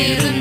Wait a.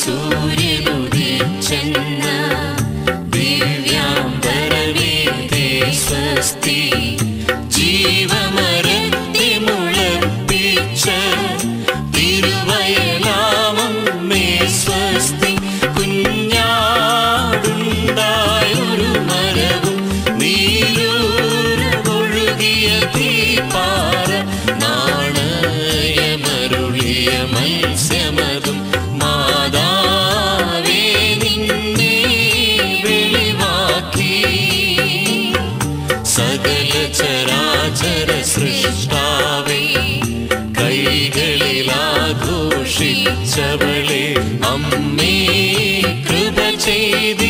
सूर्य। സകല ചരാചര സൃഷ്ടാവേ കൈകളിൽ ആഘോഷിച്ചവളെ അമ്മേ കൃപ ചെയ്തി